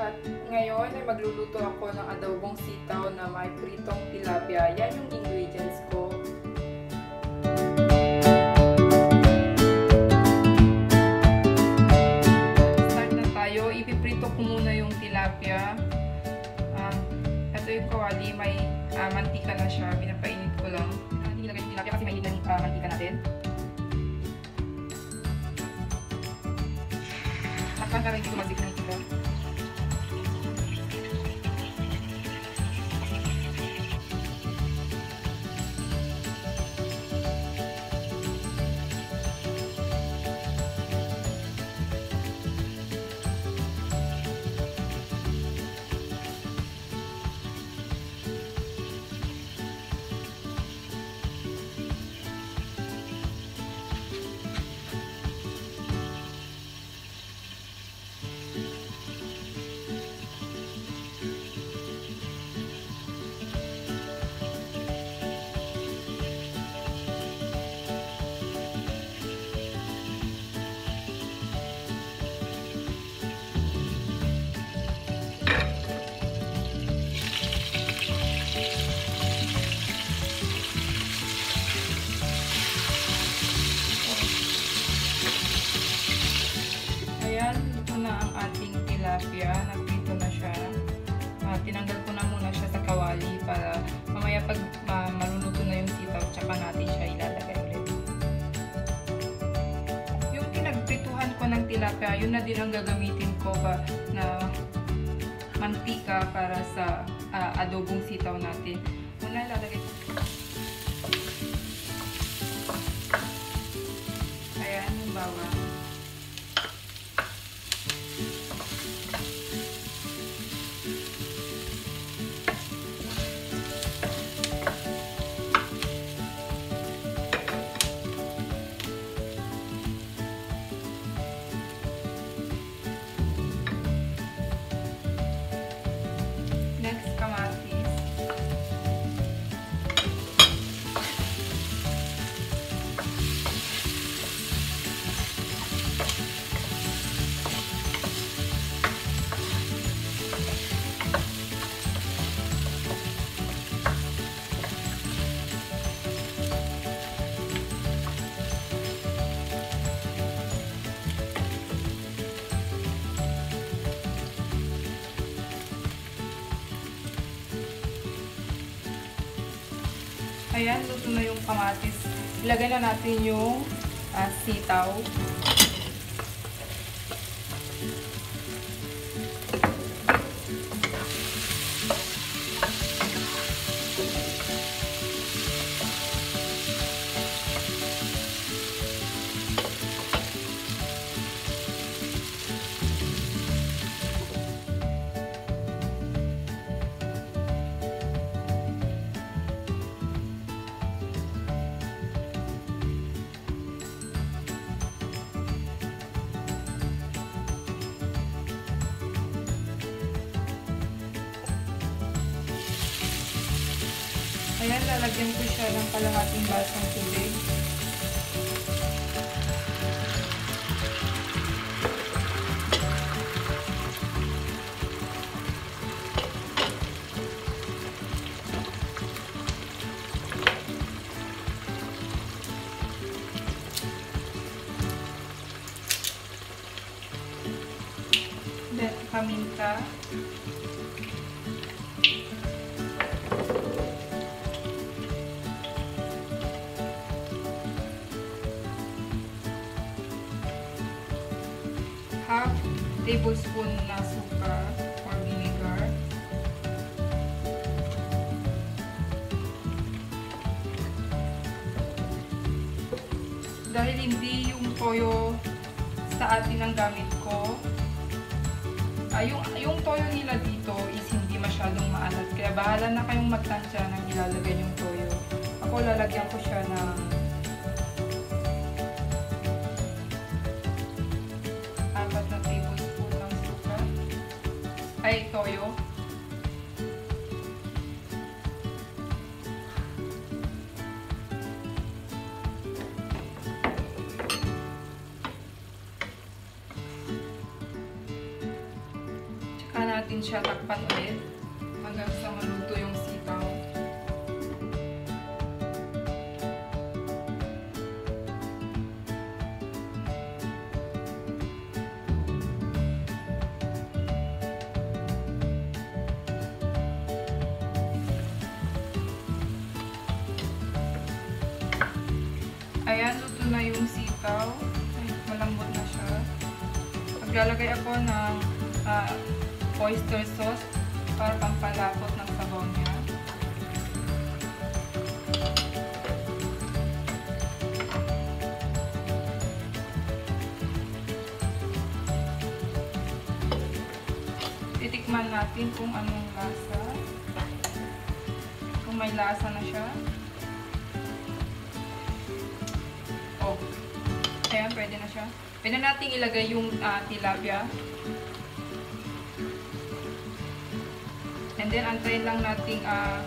At ngayon ay magluluto ako ng adobong sitaw na may pritong tilapia. Yan yung ingredients ko. Start na tayo. Ipiprito ko muna yung tilapia. Ah, ito yung kawali. May ah, mantika na siya. Pinapainit ko lang. Ah, Nilagay yung tilapia kasi may na uh, mantika natin. Takpan ka rin tilapia, yun na din ang gagamitin ko pa na mantika para sa ah, adobong sitaw natin. Una ilalagay Ayan, luto na yung kamatis. Ilagay na natin yung ah, sitaw. Ayan, lalagyan ko siya ng kalahating basang tubig. Then, paminta. half tablespoon na suka or vinegar. Dahil hindi yung toyo sa atin ang gamit ko, ah, yung, yung toyo nila dito is hindi masyadong maalat. Kaya bahala na kayong magtansya ng ilalagay yung toyo. Ako lalagyan ko siya ng Ay, toyo. Tsaka natin siya takpan ulit Ayan, luto na yung sitaw. Malambot na siya. Maglalagay ako ng ah, oyster sauce para pampalapot ng sabaw niya. Titikman natin kung anong lasa. Kung may lasa na siya. Ayan, pwede na siya. Pwede nating ilagay yung ah, tilapia. And then, antayin lang nating ah,